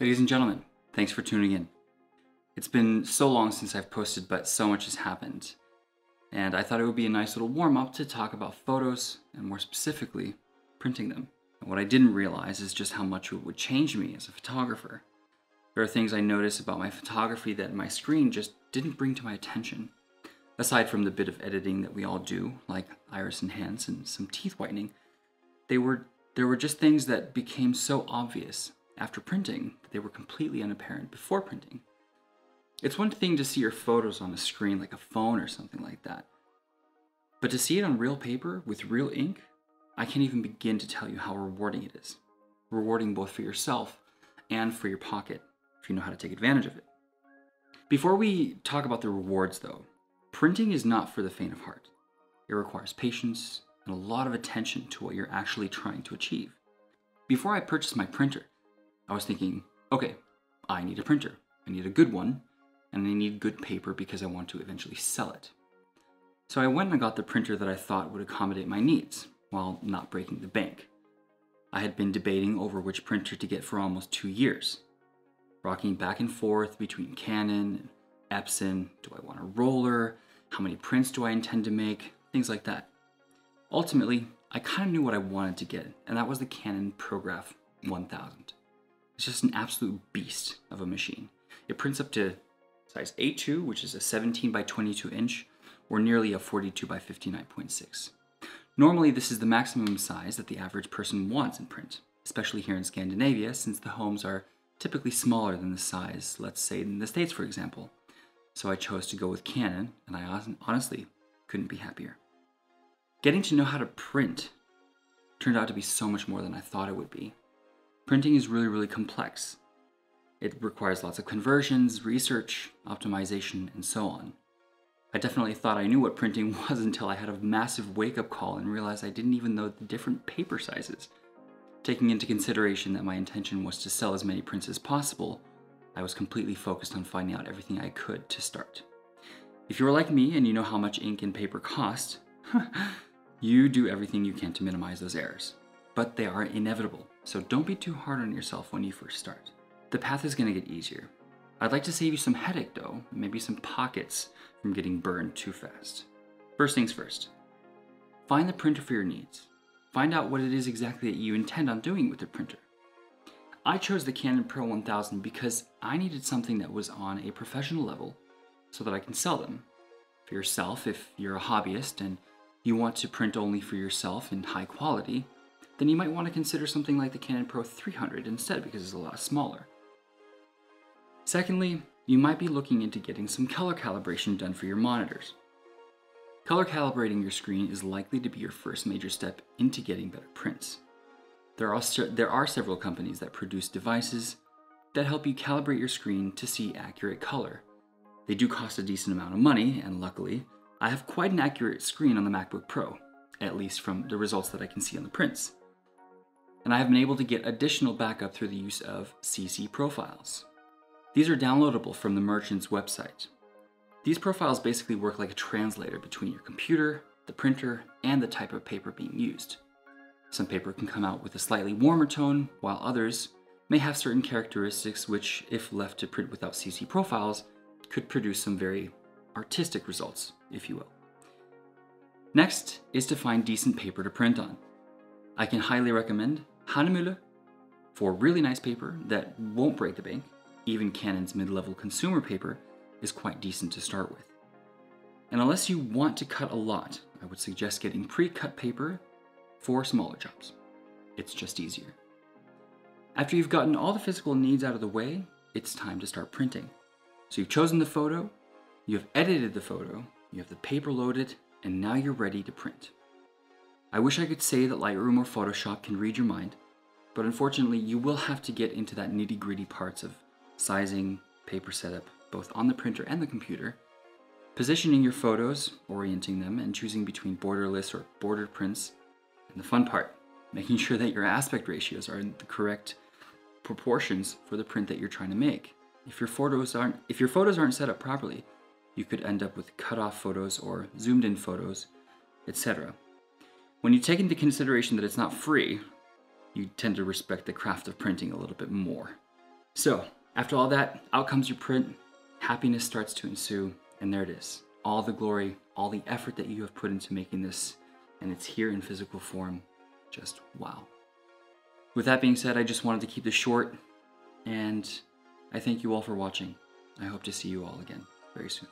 Ladies and gentlemen, thanks for tuning in. It's been so long since I've posted, but so much has happened. And I thought it would be a nice little warm up to talk about photos and more specifically, printing them. And what I didn't realize is just how much it would change me as a photographer. There are things I notice about my photography that my screen just didn't bring to my attention. Aside from the bit of editing that we all do, like iris enhance and some teeth whitening, they were there were just things that became so obvious after printing that they were completely unapparent before printing. It's one thing to see your photos on a screen like a phone or something like that. But to see it on real paper with real ink, I can't even begin to tell you how rewarding it is. Rewarding both for yourself and for your pocket, if you know how to take advantage of it. Before we talk about the rewards though, printing is not for the faint of heart. It requires patience and a lot of attention to what you're actually trying to achieve. Before I purchased my printer, I was thinking, okay, I need a printer. I need a good one, and I need good paper because I want to eventually sell it. So I went and got the printer that I thought would accommodate my needs while not breaking the bank. I had been debating over which printer to get for almost two years, rocking back and forth between Canon Epson. Do I want a roller? How many prints do I intend to make? Things like that. Ultimately, I kind of knew what I wanted to get, and that was the Canon Prograf 1000. It's just an absolute beast of a machine. It prints up to size A2, which is a 17 by 22 inch, or nearly a 42 by 59.6. Normally, this is the maximum size that the average person wants in print, especially here in Scandinavia, since the homes are typically smaller than the size, let's say in the States, for example. So I chose to go with Canon, and I honestly couldn't be happier. Getting to know how to print turned out to be so much more than I thought it would be. Printing is really, really complex. It requires lots of conversions, research, optimization, and so on. I definitely thought I knew what printing was until I had a massive wake up call and realized I didn't even know the different paper sizes. Taking into consideration that my intention was to sell as many prints as possible, I was completely focused on finding out everything I could to start. If you're like me and you know how much ink and paper cost, You do everything you can to minimize those errors, but they are inevitable, so don't be too hard on yourself when you first start. The path is going to get easier. I'd like to save you some headache though, maybe some pockets from getting burned too fast. First things first, find the printer for your needs. Find out what it is exactly that you intend on doing with the printer. I chose the Canon Pro 1000 because I needed something that was on a professional level so that I can sell them. For yourself, if you're a hobbyist and you want to print only for yourself in high quality, then you might want to consider something like the Canon Pro 300 instead because it's a lot smaller. Secondly, you might be looking into getting some color calibration done for your monitors. Color calibrating your screen is likely to be your first major step into getting better prints. There are, there are several companies that produce devices that help you calibrate your screen to see accurate color. They do cost a decent amount of money, and luckily, I have quite an accurate screen on the MacBook Pro, at least from the results that I can see on the prints. And I have been able to get additional backup through the use of CC profiles. These are downloadable from the merchant's website. These profiles basically work like a translator between your computer, the printer, and the type of paper being used. Some paper can come out with a slightly warmer tone, while others may have certain characteristics which, if left to print without CC profiles, could produce some very artistic results, if you will. Next is to find decent paper to print on. I can highly recommend Hahnemühle for really nice paper that won't break the bank. Even Canon's mid-level consumer paper is quite decent to start with. And unless you want to cut a lot, I would suggest getting pre-cut paper for smaller jobs. It's just easier. After you've gotten all the physical needs out of the way, it's time to start printing. So you've chosen the photo, you have edited the photo, you have the paper loaded, and now you're ready to print. I wish I could say that Lightroom or Photoshop can read your mind, but unfortunately you will have to get into that nitty gritty parts of sizing, paper setup, both on the printer and the computer, positioning your photos, orienting them, and choosing between borderless or bordered prints, and the fun part, making sure that your aspect ratios are in the correct proportions for the print that you're trying to make. If your photos aren't if your photos aren't set up properly, you could end up with cut off photos or zoomed in photos, etc. When you take into consideration that it's not free, you tend to respect the craft of printing a little bit more. So, after all that, out comes your print, happiness starts to ensue, and there it is. All the glory, all the effort that you have put into making this, and it's here in physical form. Just wow. With that being said, I just wanted to keep this short, and I thank you all for watching. I hope to see you all again very soon.